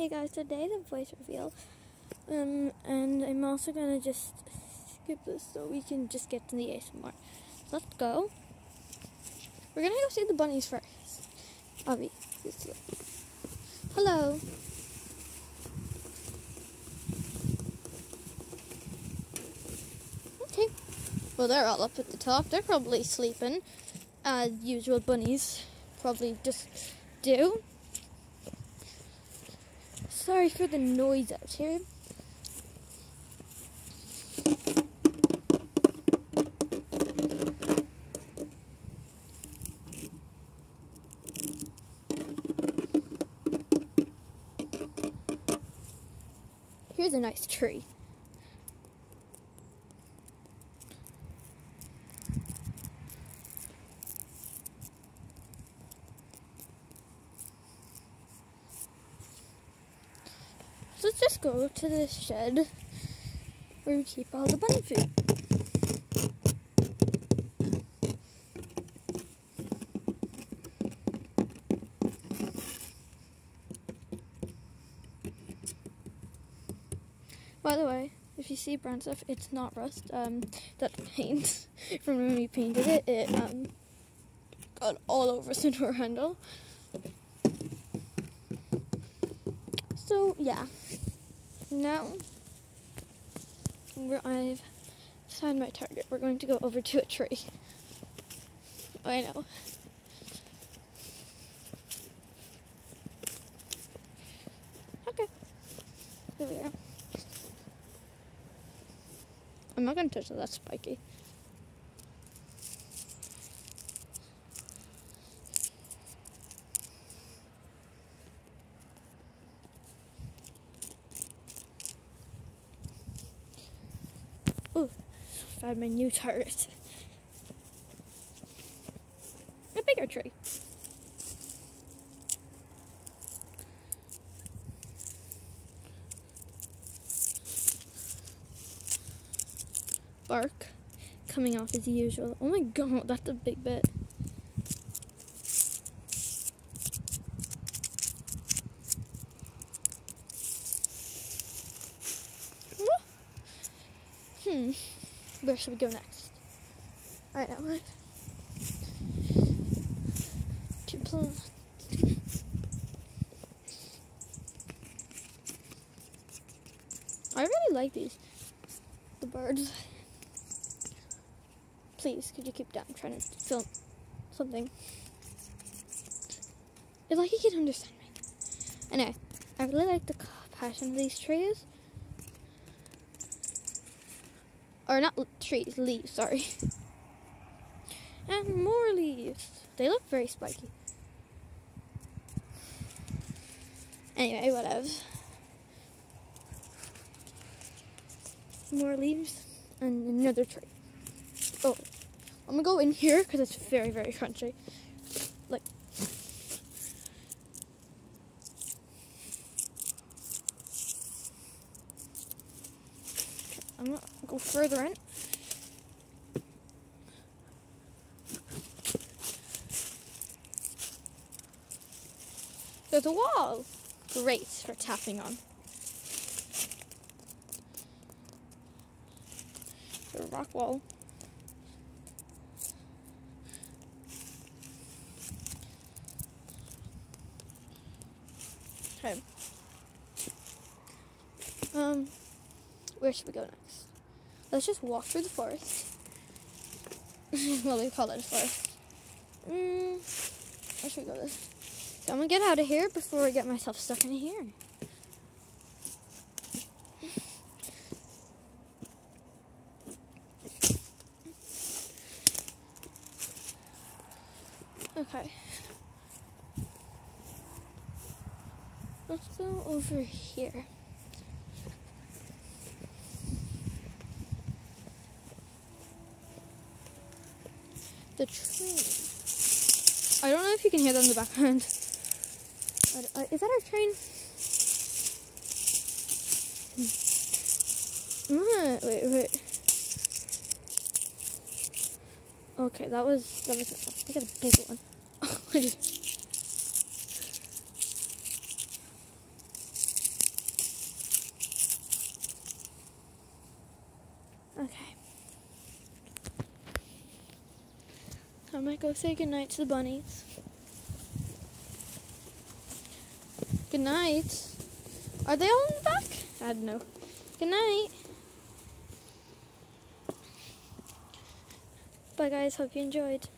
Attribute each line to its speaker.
Speaker 1: Hey guys, today the voice reveal. Um, and I'm also gonna just skip this so we can just get to the ASMR. Let's go. We're gonna go see the bunnies first. Avi, hello. Okay. Well, they're all up at the top. They're probably sleeping, as usual. Bunnies probably just do. Sorry for the noise out here. Here's a nice tree. So let's just go to the shed where we keep all the bunny food. By the way, if you see brown stuff, it's not rust. Um, that paint from when we painted it, it um got all over door handle. So yeah, now I've found my target, we're going to go over to a tree. I know. Okay, here we are. I'm not gonna touch it, that's spiky. Found my new target. A bigger tree. Bark coming off as usual. Oh my god, that's a big bit. Hmm. Where should we go next? I know, right? To pl- I really like these. The birds. Please, could you keep down? I'm trying to film something. If like you can understand me. Anyway, I really like the passion of these trees. Or not trees, leaves, sorry. And more leaves. They look very spiky. Anyway, whatever. More leaves and another tree. Oh, I'm gonna go in here because it's very, very crunchy. Like, I'm gonna go further in. There's a wall. Great for tapping on. The rock wall. Okay. Um, where should we go next? Let's just walk through the forest. well, we call it a forest. Mm, where should we go this? So I'm gonna get out of here before I get myself stuck in here. Okay. Let's go over here. the train. I don't know if you can hear that in the background. Uh, is that our train? Hmm. Ah, wait, wait. Okay, that was that was. I got a big one. okay. I might go say goodnight to the bunnies. Good night. Are they all in the back? I don't know. Good night. Bye guys, hope you enjoyed.